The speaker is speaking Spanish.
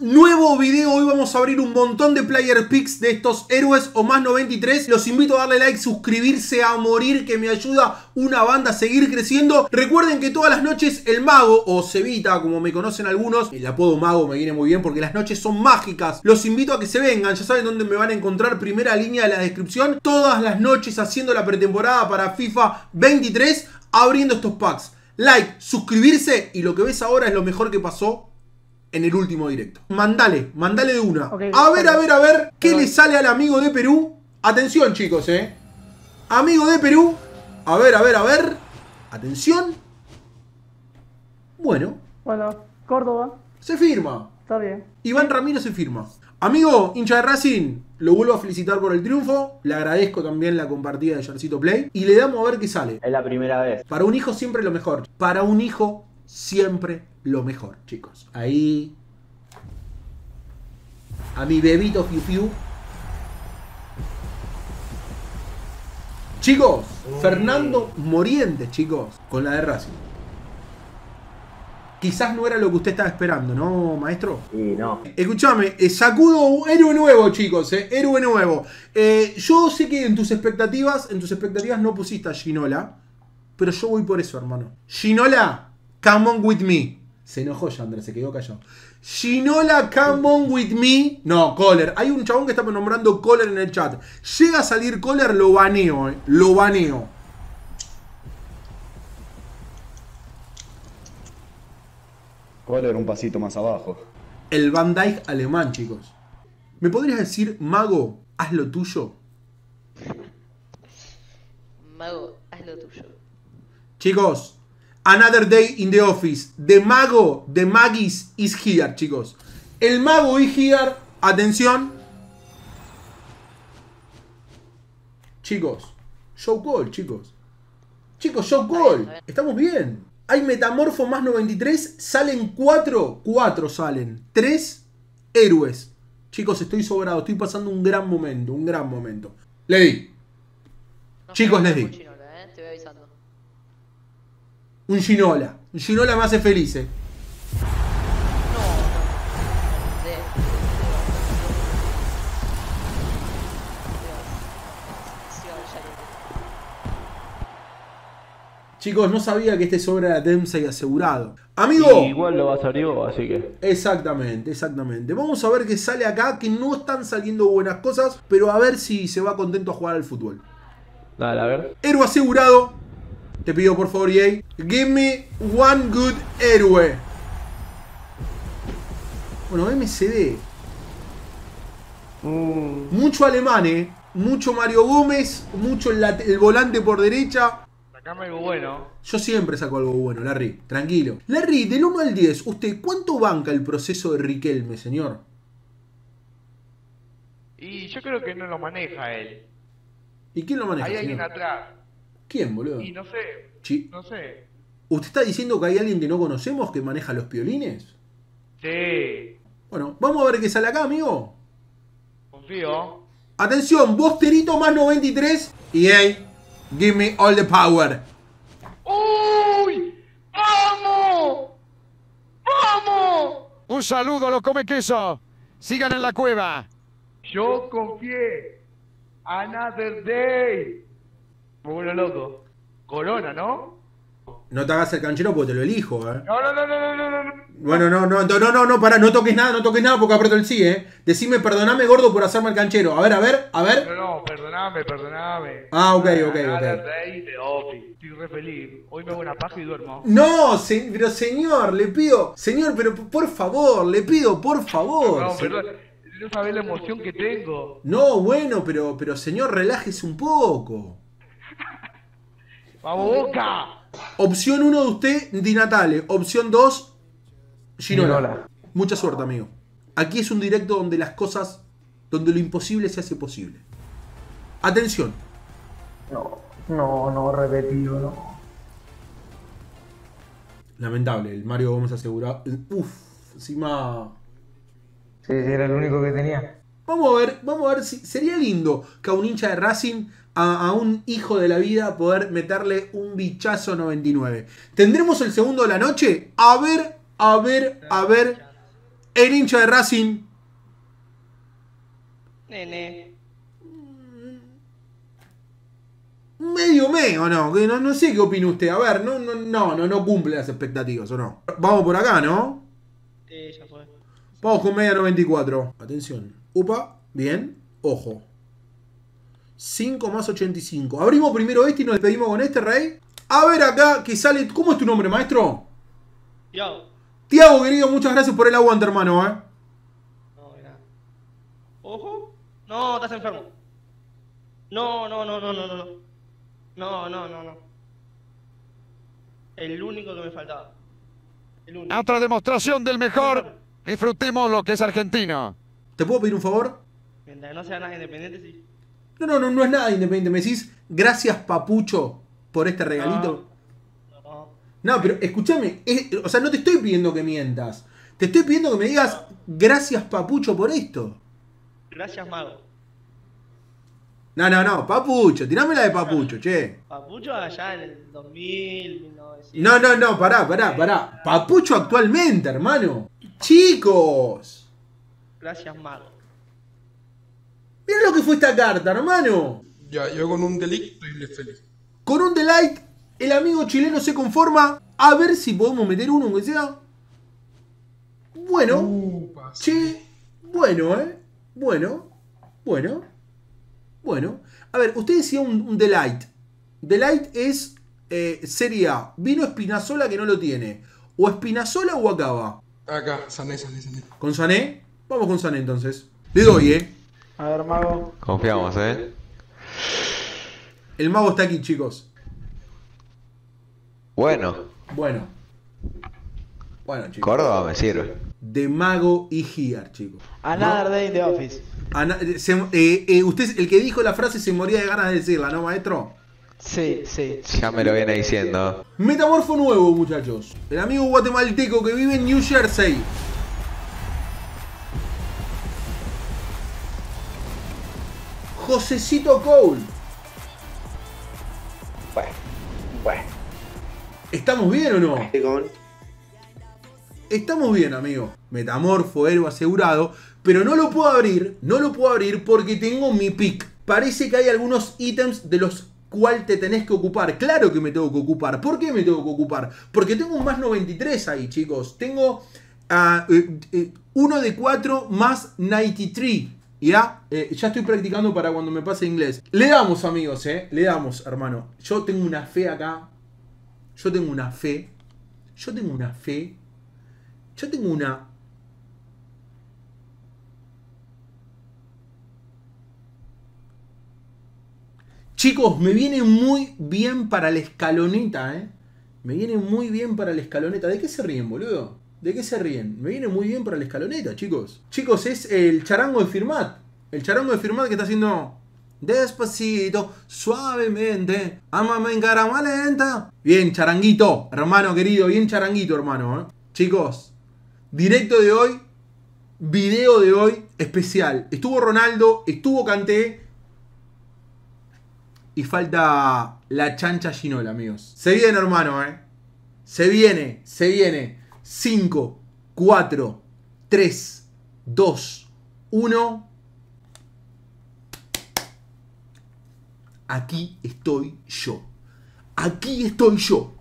Nuevo video, hoy vamos a abrir un montón de player picks de estos héroes o más 93. Los invito a darle like, suscribirse a morir que me ayuda una banda a seguir creciendo. Recuerden que todas las noches el mago o Cevita, como me conocen algunos, el apodo mago me viene muy bien porque las noches son mágicas. Los invito a que se vengan, ya saben dónde me van a encontrar, primera línea de la descripción. Todas las noches haciendo la pretemporada para FIFA 23, abriendo estos packs. Like, suscribirse y lo que ves ahora es lo mejor que pasó en el último directo. Mandale, mandale de una. A ver, a ver, a ver, ¿qué le sale al amigo de Perú? Atención, chicos, eh. Amigo de Perú. A ver, a ver, a ver. Atención. Bueno, Bueno, Córdoba, se firma. está bien. Iván Ramiro se firma. Amigo, hincha de Racing, lo vuelvo a felicitar por el triunfo. Le agradezco también la compartida de Yarcito Play. Y le damos a ver qué sale. Es la primera vez. Para un hijo siempre lo mejor. Para un hijo siempre lo mejor, chicos. Ahí. A mi bebito Fiu Fiu. Chicos, Fernando Morientes, chicos, con la de Racing. Quizás no era lo que usted estaba esperando, ¿no, maestro? Y no. Escúchame, eh, sacudo héroe nuevo, chicos, eh, héroe nuevo. Eh, yo sé que en tus expectativas, en tus expectativas no pusiste a Ginola, pero yo voy por eso, hermano. Ginola, come on with me. Se enojó Yandra, se quedó callado. Ginola, come on with me. No, Kohler. Hay un chabón que está nombrando Kohler en el chat. Llega a salir Kohler, lo baneo, eh. Lo baneo. Kohler un pasito más abajo. El Van Dyke alemán, chicos. ¿Me podrías decir, mago, haz lo tuyo? Mago, haz lo tuyo. Chicos, another day in the office. The mago, the magis is here, chicos. El mago is here. Atención. Chicos, show call, chicos. Chicos, show call. Estamos bien. Hay metamorfo más 93. Salen 4. 4 salen. 3 héroes. Chicos, estoy sobrado. Estoy pasando un gran momento. Un gran momento. Le di. Chicos, les di. muy chinola, eh, Te voy avisando. Un Ginola. Un Ginola me hace feliz, eh. No, no. De. Chicos, no sabía que este sobre era Dempsey asegurado. Amigo. Igual lo vas a abrir vos, así que. Exactamente, exactamente. Vamos a ver qué sale acá, que no están saliendo buenas cosas, pero a ver si se va contento a jugar al fútbol. Dale, a ver. Héroe asegurado. Te pido por favor, EA. Give me one good héroe. Bueno, MCD. Mucho alemán, eh. Mucho Mario Gómez. Mucho el, el volante por derecha. Sacame algo bueno. Yo siempre saco algo bueno, Larry. Tranquilo. Larry, del 1 al 10, ¿usted cuánto banca el proceso de Riquelme, señor? Y yo creo que no lo maneja él. ¿Y quién lo maneja, Hay alguien señor? atrás. ¿Quién, boludo? Y no sé. Chi- No sé. ¿Usted está diciendo que hay alguien que no conocemos que maneja los piolines? Sí. Bueno, vamos a ver qué sale acá, amigo. Confío. Atención, Bosterito más 93. EA, give me all the power. ¡Uy! ¡Vamos! ¡Vamos! Un saludo a los come queso. Sigan en la cueva. Yo confié. Another day. Me vuelvo loco. Corona, ¿no? No te hagas el canchero porque te lo elijo, eh. No, no, no, no, no, no, no. Bueno, no, no, no, no, no, no, pará, no toques nada, no toques nada porque aprieto el sí, eh. Decime, perdoname, gordo, por hacerme el canchero. A ver, a ver, a ver. No, no, perdoname, perdoname. Ah, ok, ok, ok. Estoy re feliz. Hoy me hago una paja y duermo. No, se- pero señor, le pido, señor, pero por favor, le pido, por favor. No, perdón. No sabés la emoción que tengo. No, bueno, pero, pero señor, relájese un poco. ¡Vamos, Boca! Opción 1 de usted, Di Natale. Opción 2, Ginola. Ginola. Mucha suerte, amigo. Aquí es un directo donde las cosas, donde lo imposible se hace posible. Atención. No, no, no, repetido, no. Lamentable, el Mario Gómez asegurado. Uf, encima. Sí, sí, era el único que tenía. Vamos a ver, vamos a ver si. Sería lindo que a un hincha de Racing, a, a un hijo de la vida, poder meterle un bichazo 99. ¿Tendremos el segundo de la noche? A ver, a ver, a ver. El hincha de Racing. Nene. Medio me o no, no sé qué opina usted. A ver, no, no, no, no, no cumple las expectativas o no. Vamos por acá, ¿no? Sí, ya fue. Vamos con media 94. Atención. Upa, bien. Ojo. 5 más 85. Abrimos primero este y nos despedimos con este, Rey. A ver acá que sale. ¿Cómo es tu nombre, maestro? Yo. Tiago, querido, muchas gracias por el aguante, hermano, ¿eh? No, mira. Ojo. No, estás enfermo. No, no, no, no, no, no. no. No, no, no, no. El único que me faltaba. El único. Otra demostración del mejor. Disfrutemos lo que es Argentina. ¿Te puedo pedir un favor? Mientras no sea nada independiente, sí. No, no, no, no es nada independiente. Me decís, gracias, papucho, por este regalito. No. No, pero escúchame, es- o sea, no te estoy pidiendo que mientas. Te estoy pidiendo que me digas, gracias, papucho, por esto. Gracias, Mago. No, no, no, papucho, tirame la de papucho, che. Papucho allá en el 2000, 1900. No, no, no, pará, pará, pará. Papucho actualmente, hermano. Chicos. Gracias, Mago. Mira lo que fue esta carta, hermano. Ya, yo con un delicto y le feliz. Con un delight, el amigo chileno se conforma. A ver si podemos meter uno, aunque sea. Bueno. Upa, Che, bueno, ¿eh? Bueno, bueno, bueno. A ver, usted decía un, un delight. Delight es, eh, sería vino espinazola que no lo tiene. O espinazola o acaba. Acá, sané, sané, sané. ¿Con Sané? Vamos con Sané entonces. Le doy, ¿eh? A ver, mago. Confiamos, ¿eh? El mago está aquí, chicos. Bueno, Bueno. Bueno, chicos. Córdoba me sirve. De mago y Giar, chicos. Another day in the office. Ana- se- eh, eh, usted, el que dijo la frase se moría de ganas de decirla, ¿no, maestro? Sí, sí. Ya me lo viene diciendo. Metamorfo nuevo, muchachos. El amigo guatemalteco que vive en New Jersey. Josecito Cole. Bueno, bueno. ¿Estamos bien o no? Con... Estamos bien, amigo. Metamorfo, héroe asegurado. Pero no lo puedo abrir, no lo puedo abrir porque tengo mi pick. Parece que hay algunos ítems de los cuales te tenés que ocupar. Claro que me tengo que ocupar. ¿Por qué me tengo que ocupar? Porque tengo un más 93 ahí, chicos. Tengo ah, eh, eh, uno de 4 más 93. ¿Ya? Eh, ya estoy practicando para cuando me pase inglés. Le damos, amigos, ¿eh? Le damos, hermano. Yo tengo una fe acá. Yo tengo una fe. Yo tengo una fe. Yo tengo una... Chicos, me viene muy bien para la escaloneta, ¿eh? Me viene muy bien para la escaloneta. ¿De qué se ríen, boludo? ¿De qué se ríen? Me viene muy bien para la escaloneta, chicos. Chicos, es el charango de Firmat. El charango de Firmat que está haciendo... Despacito, suavemente, amame en cara. Bien, charanguito, hermano querido, bien charanguito, hermano. ¿eh? Chicos, directo de hoy, video de hoy especial. Estuvo Ronaldo, estuvo Kanté. Y falta la chancha Ginola, amigos. Se viene, hermano, ¿eh? Se viene, se viene. 5, 4, 3, 2, 1. Aquí estoy yo. Aquí estoy yo.